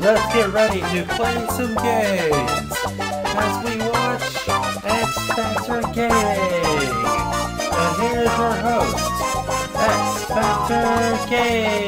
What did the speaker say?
let's get ready to play some games as we watch X Factor Gaming. And here's our host, X Factor Gaming.